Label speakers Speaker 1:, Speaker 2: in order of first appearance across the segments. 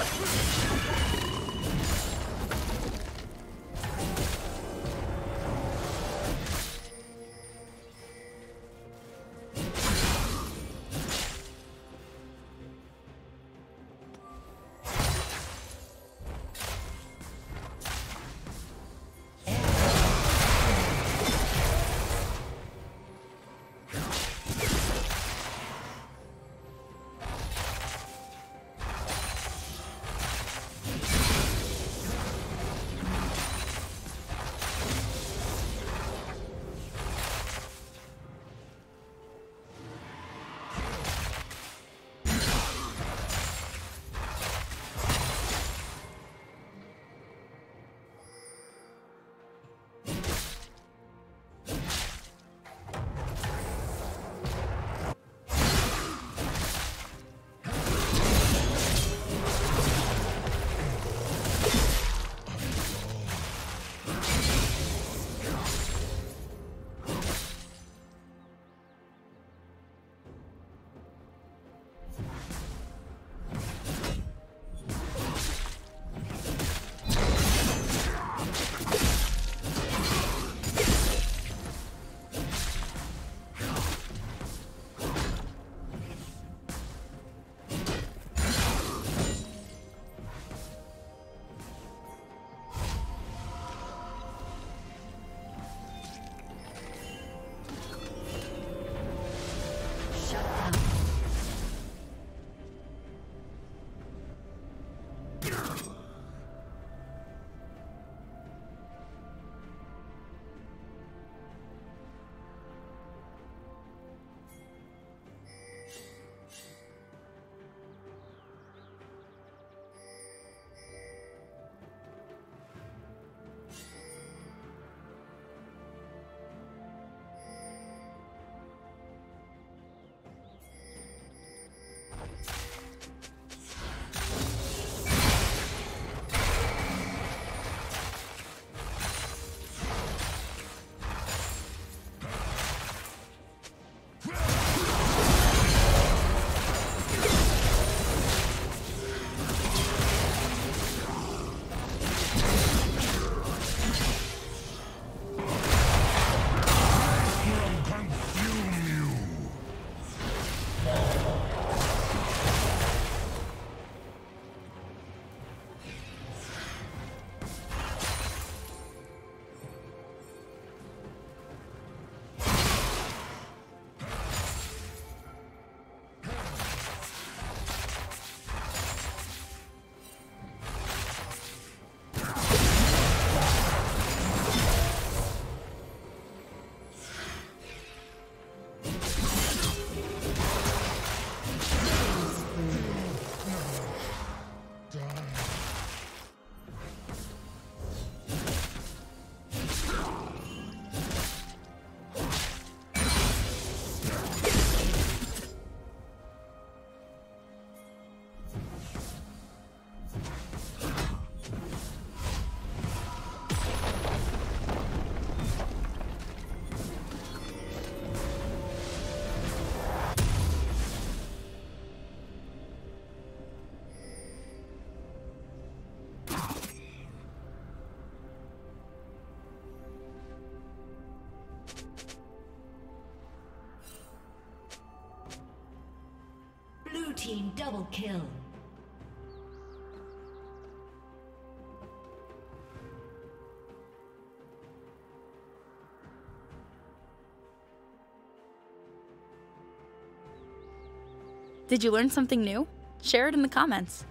Speaker 1: What? Yeah.
Speaker 2: Team double kill.
Speaker 1: Did you learn something new? Share it in the comments.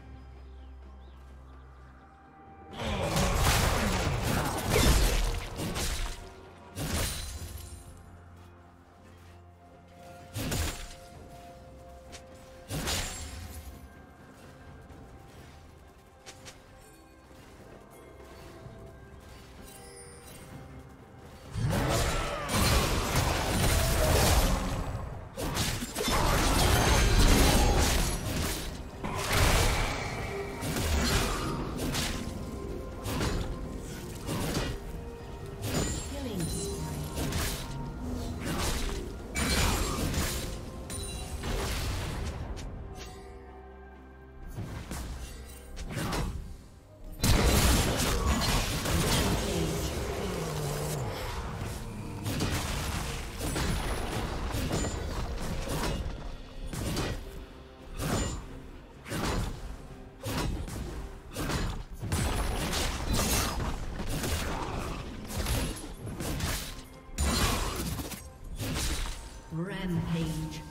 Speaker 2: Rampage.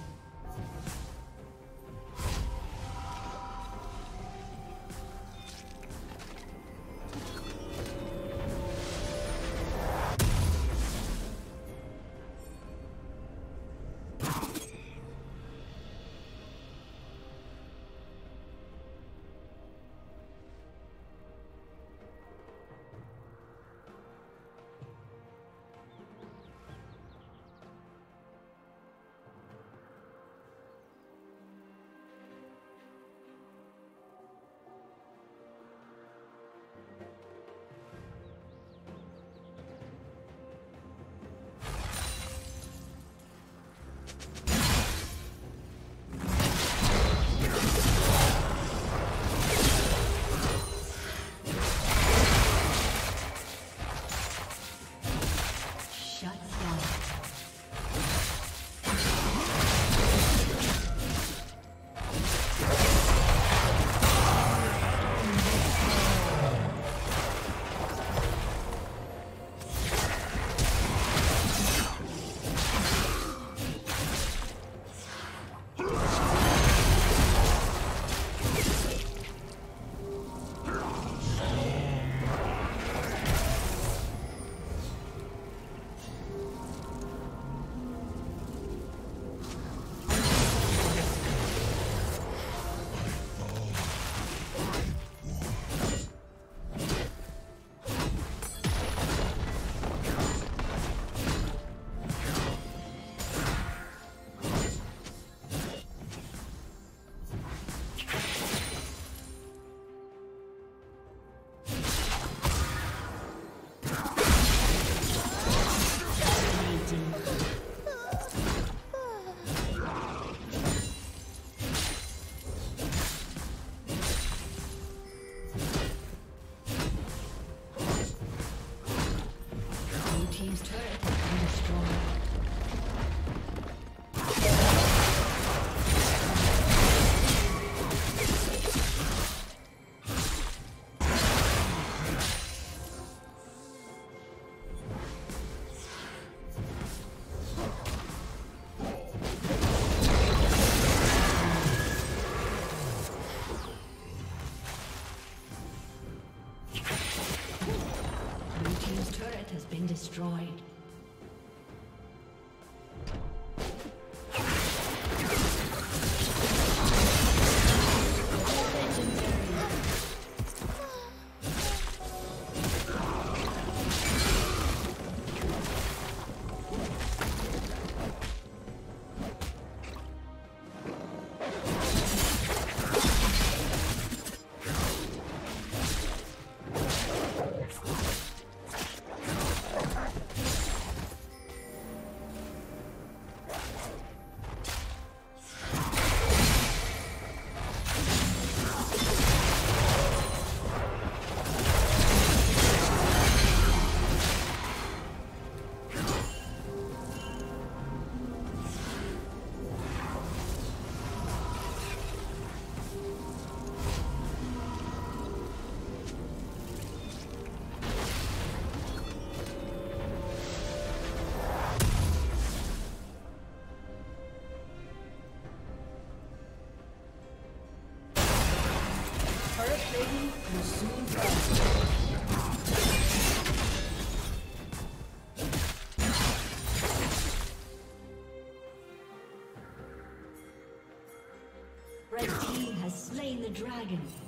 Speaker 2: The dragon.